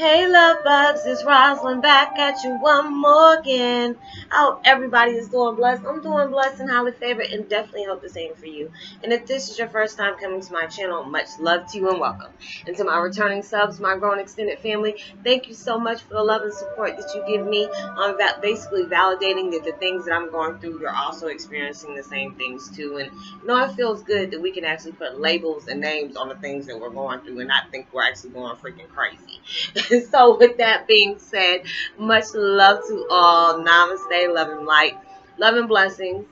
Hey love bugs, it's Roslynn back at you one more again. I hope everybody is doing blessed. I'm doing blessed and highly favored and definitely hope the same for you. And if this is your first time coming to my channel, much love to you and welcome. And to my returning subs, my grown extended family, thank you so much for the love and support that you give me on that basically validating that the things that I'm going through, you're also experiencing the same things too. And you know, it feels good that we can actually put labels and names on the things that we're going through and not think we're actually going freaking crazy. so with that being said, much love to all. Namaste, love and light, love and blessings.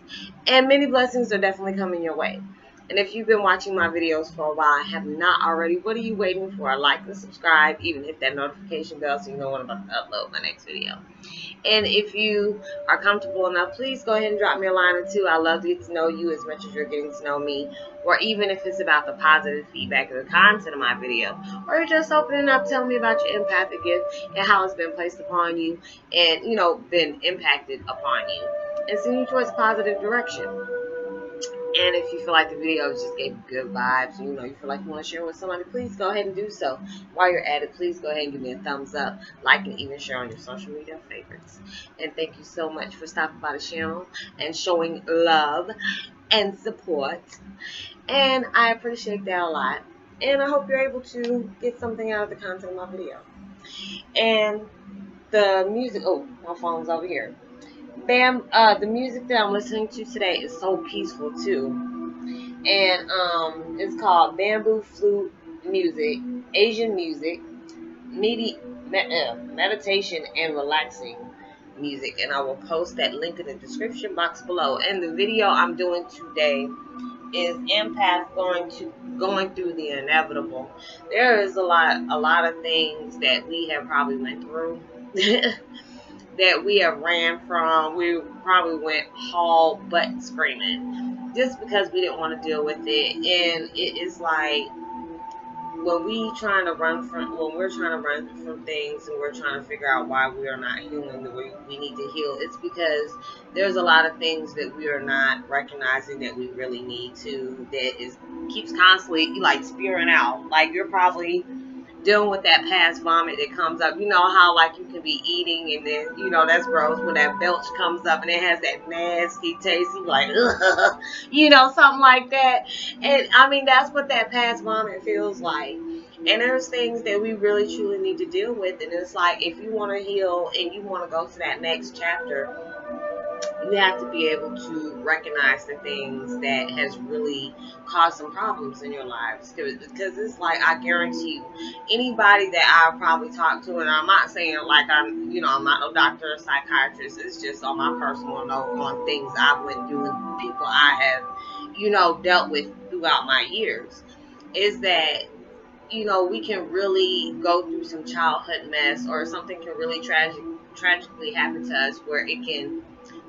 And many blessings are definitely coming your way. And if you've been watching my videos for a while and have not already, what are you waiting for? Like and subscribe, even hit that notification bell so you know when I'm about to upload my next video. And if you are comfortable enough, please go ahead and drop me a line or two. I love to get to know you as much as you're getting to know me. Or even if it's about the positive feedback of the content of my video. Or you're just opening up, telling me about your empathic gift and how it's been placed upon you and, you know, been impacted upon you. And send you towards positive direction. And if you feel like the video just gave good vibes, you know, you feel like you want to share with somebody, please go ahead and do so. While you're at it, please go ahead and give me a thumbs up, like, and even share on your social media favorites. And thank you so much for stopping by the channel and showing love and support. And I appreciate that a lot. And I hope you're able to get something out of the content of my video. And the music, oh, my phone's over here. Bam, uh, the music that I'm listening to today is so peaceful too, and um, it's called Bamboo Flute Music, Asian music, medi- me- uh, meditation and relaxing music, and I will post that link in the description box below. And the video I'm doing today is empath going to going through the inevitable. There is a lot, a lot of things that we have probably went through. that we have ran from, we probably went haul butt screaming just because we didn't want to deal with it. And it is like when we trying to run from when we're trying to run from things and we're trying to figure out why we are not healing the way we need to heal, it's because there's a lot of things that we are not recognizing that we really need to that is keeps constantly like spewing out. Like you're probably dealing with that past vomit that comes up. You know how like you can be eating and then you know that's gross when that belch comes up and it has that nasty taste. You like, Ugh. you know, something like that. And I mean that's what that past vomit feels like. And there's things that we really truly need to deal with. And it's like if you want to heal and you want to go to that next chapter, you have to be able to recognize the things that has really caused some problems in your lives. Because it's like I guarantee you anybody that I've probably talked to and I'm not saying like I'm you know I'm not a doctor or psychiatrist it's just on my personal note on things I went through and people I have you know dealt with throughout my years is that you know we can really go through some childhood mess or something can really tragic tragically happen to us where it can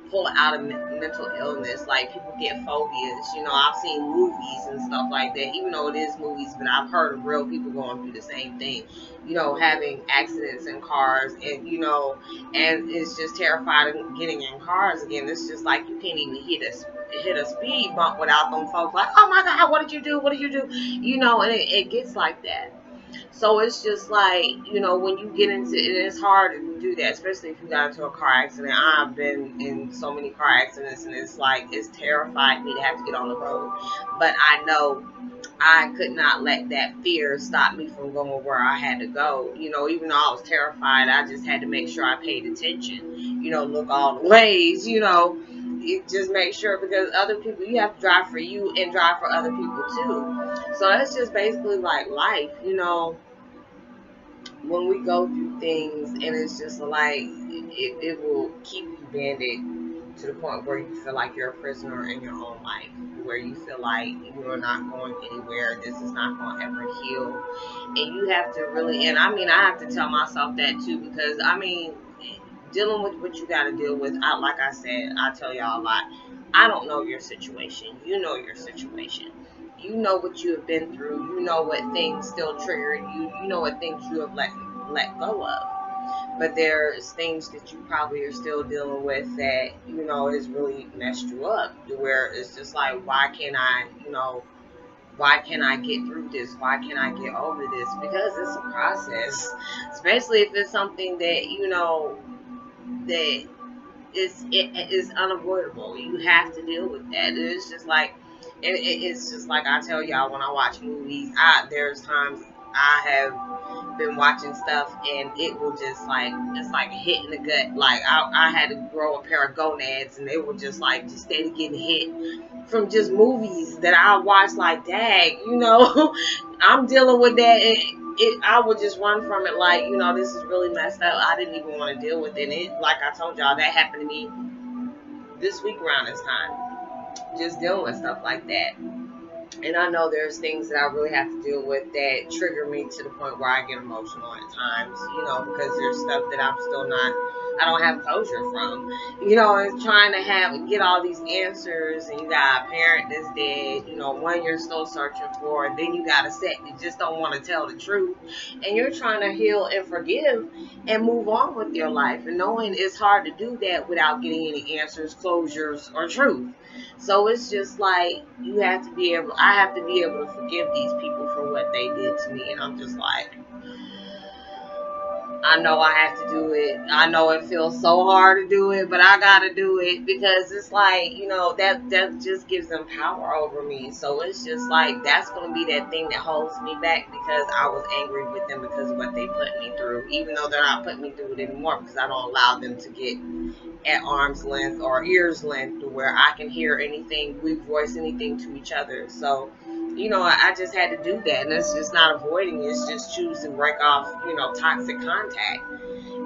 pull out of mental illness. Like people get phobias. You know, I've seen movies and stuff like that. Even though it is movies, but I've heard of real people going through the same thing. You know, having accidents in cars, and you know, and it's just terrified of getting in cars again. It's just like you can't even hit a hit a speed bump without them folks like, oh my god, what did you do? What did you do? You know, and it, it gets like that. So it's just like, you know, when you get into it, it's hard to do that, especially if you got into a car accident. I've been in so many car accidents, and it's like, it's terrified me to have to get on the road. But I know I could not let that fear stop me from going where I had to go. You know, even though I was terrified, I just had to make sure I paid attention. You know, look all the ways, you know just make sure because other people you have to drive for you and drive for other people too. So it's just basically like life, you know. When we go through things and it's just like it, it will keep you banded to the point where you feel like you're a prisoner in your own life, where you feel like you are not going anywhere, this is not going to ever heal. And you have to really, and I mean, I have to tell myself that too, because I mean, dealing with what you got to deal with. I, like I said, I tell y'all a lot. I don't know your situation. You know your situation. You know what you have been through. You know what things still trigger you. You know what things you have let let go of. But there's things that you probably are still dealing with that you know has really messed you up. Where it's just like, why can't I, you know, why can't I get through this? Why can't I get over this? Because it's a process, especially if it's something that you know that is it is unavoidable. You have to deal with that. It's just like it, it, it's just like I tell y'all when I watch movies. I there's times I have been watching stuff and it will just like it's like hitting the gut. Like I, I had to grow a pair of gonads and they were just like just steady getting hit from just movies that I watch. Like, dang, you know, I'm dealing with that. And, it, I would just run from it like, you know, this is really messed up. I didn't even want to deal with it. It, like I told y'all, that happened to me this week around this time. Just dealing with stuff like that and I know there's things that I really have to deal with that trigger me to the point where I get emotional at times, you know, because there's stuff that I'm still not, I don't have closure from, you know, and trying to have, get all these answers, and you got a parent that's dead, you know, one you're still searching for, and then you got a set that just don't want to tell the truth, and you're trying to heal and forgive and move on with your life, and knowing it's hard to do that without getting any answers, closures, or truth. So it's just like you have to be able I have to be able to forgive these people for what they did to me. And I'm just like I know I have to do it. I know it feels so hard to do it, but I gotta do it because it's like, you know, that that just gives them power over me. So it's just like that's gonna be that thing that holds me back because I was angry with them because of what they put me through. Even though they're not putting me through it anymore because I don't allow them to get at arm's length or ear's length to where I can hear anything, we voice anything to each other. So, you know, I just had to do that. And it's just not avoiding it. It's just choosing to break off, you know, toxic contact.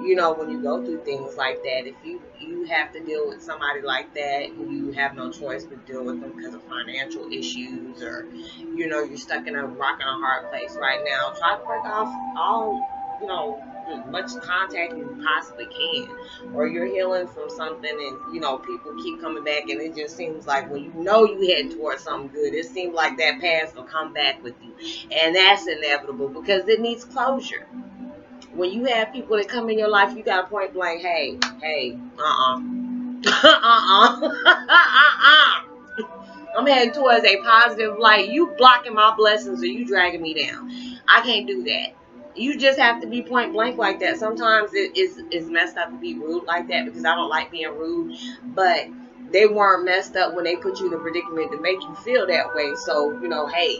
You know, when you go through things like that, if you you have to deal with somebody like that, you have no choice but deal with them because of financial issues or, you know, you're stuck in a rock and a hard place right now. Try to break off all, you know, as much contact as you possibly can, or you're healing from something, and you know people keep coming back, and it just seems like when you know you head towards something good, it seems like that past will come back with you, and that's inevitable because it needs closure. When you have people that come in your life, you got to point blank, hey, hey, uh uh-uh. uh, uh-uh, uh-uh. I'm heading towards a positive light. You blocking my blessings or you dragging me down. I can't do that you just have to be point blank like that. Sometimes it is is messed up to be rude like that because I don't like being rude, but they weren't messed up when they put you in a predicament to make you feel that way. So you know, hey,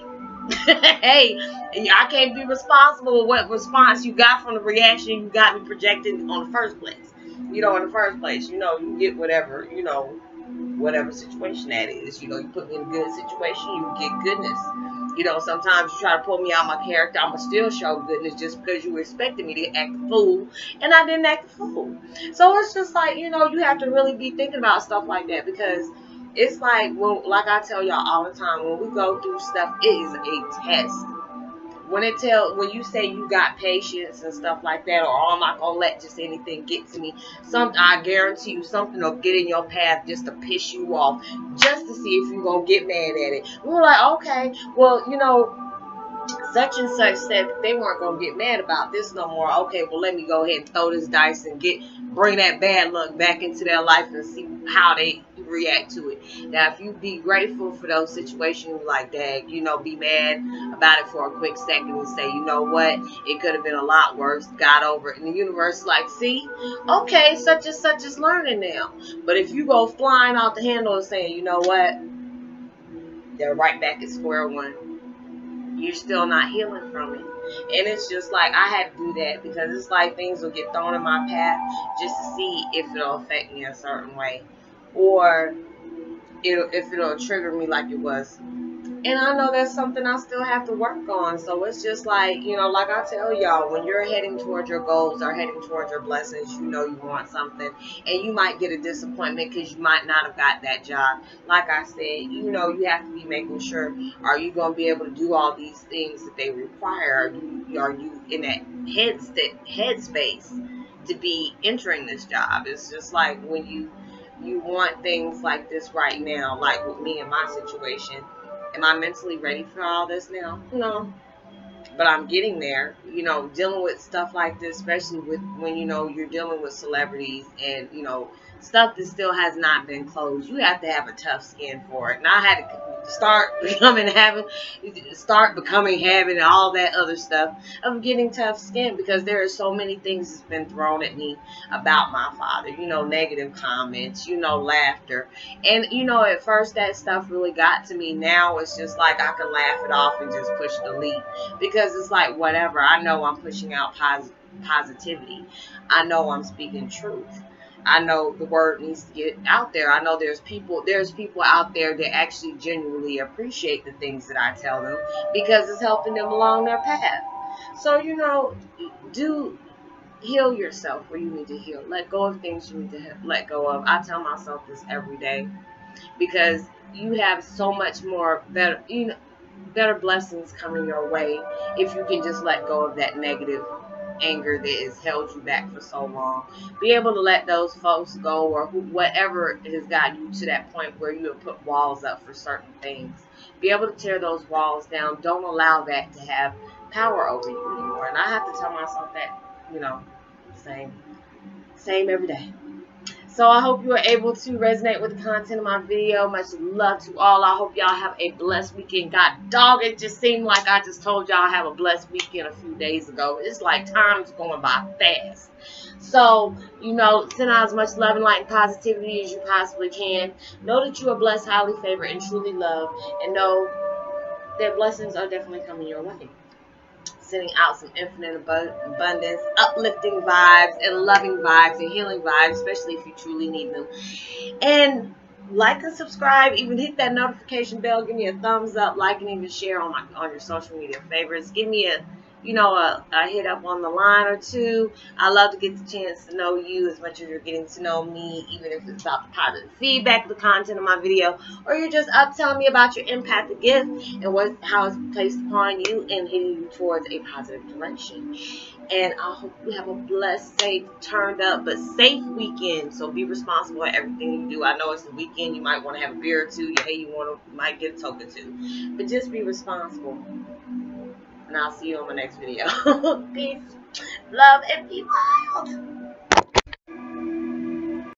hey, and I can't be responsible for what response you got from the reaction you got me projected on the first place. You know, in the first place, you know, you get whatever, you know, whatever situation that is. You know, you put me in a good situation, you get goodness you know, sometimes you try to pull me out my character, I'ma still show goodness just because you expected me to act a fool, and I didn't act a fool. So it's just like, you know, you have to really be thinking about stuff like that because it's like, well, like I tell y'all all the time, when we go through stuff, it is a test when it tell when you say you got patience and stuff like that, or oh, I'm not gonna let just anything get to me. Something I guarantee you, something will get in your path just to piss you off, just to see if you're gonna get mad at it. we're like, okay, well, you know, such and such said they weren't gonna get mad about this no more. Okay, well let me go ahead and throw this dice and get bring that bad luck back into their life and see how they react to it. Now, if you be grateful for those situations like that, you know, be mad about it for a quick second and say, you know what, it could have been a lot worse, got over it. And the universe like, see, okay, such and such is learning now. But if you go flying off the handle and saying, you know what, they're right back at square one. You're still not healing from it. And it's just like I had to do that because it's like things will get thrown in my path just to see if it'll affect me a certain way or it'll, if it'll trigger me like it was. And I know that's something I still have to work on. So it's just like, you know, like I tell y'all, when you're heading towards your goals or heading towards your blessings, you know you want something. And you might get a disappointment because you might not have got that job. Like I said, you know, you have to be making sure, are you going to be able to do all these things that they require? Are you, are you in that head, headspace to be entering this job? It's just like when you you want things like this right now, like with me and my situation. Am I mentally ready for all this now? No. But I'm getting there. You know, dealing with stuff like this, especially with when you know you're dealing with celebrities and you know stuff that still has not been closed, you have to have a tough skin for it. And I had to start becoming having, start becoming having all that other stuff of getting tough skin because there are so many things that's been thrown at me about my father. You know, negative comments, you know, laughter, and you know, at first that stuff really got to me. Now it's just like I can laugh it off and just push delete because it's like whatever. I know I'm pushing out positive positivity. I know I'm speaking truth. I know the word needs to get out there. I know there's people there's people out there that actually genuinely appreciate the things that I tell them because it's helping them along their path. So, you know, do heal yourself where you need to heal. Let go of things you need to let go of. I tell myself this every day because you have so much more better you know better blessings coming your way if you can just let go of that negative anger that has held you back for so long. Be able to let those folks go or who, whatever has gotten you to that point where you have put walls up for certain things. Be able to tear those walls down. Don't allow that to have power over you anymore. And I have to tell myself that, you know, same, same every day. So I hope you are able to resonate with the content of my video. Much love to all. I hope y'all have a blessed weekend. God dog, it just seemed like I just told y'all have a blessed weekend a few days ago. It's like time's going by fast. So, you know, send out as much love and light and positivity as you possibly can. Know that you are blessed, highly favored, and truly loved. And know that blessings are definitely coming your way sending out some infinite abundance, uplifting vibes, and loving vibes, and healing vibes, especially if you truly need them. And like and subscribe, even hit that notification bell, give me a thumbs up, like and even share on my on your social media favorites. Give me a you know, uh, a, a hit up on the line or two. I love to get the chance to know you as much as you're getting to know me, even if it's about the positive feedback, the content of my video, or you're just up telling me about your empathic gift and what how it's placed upon you and hitting you towards a positive direction. And I hope you have a blessed, safe, turned up, but safe weekend. So be responsible for everything you do. I know it's the weekend. You might want to have a beer or two. Hey, you want to might get a token too, but just be responsible and I'll see you on my next video. Peace, love, and be wild.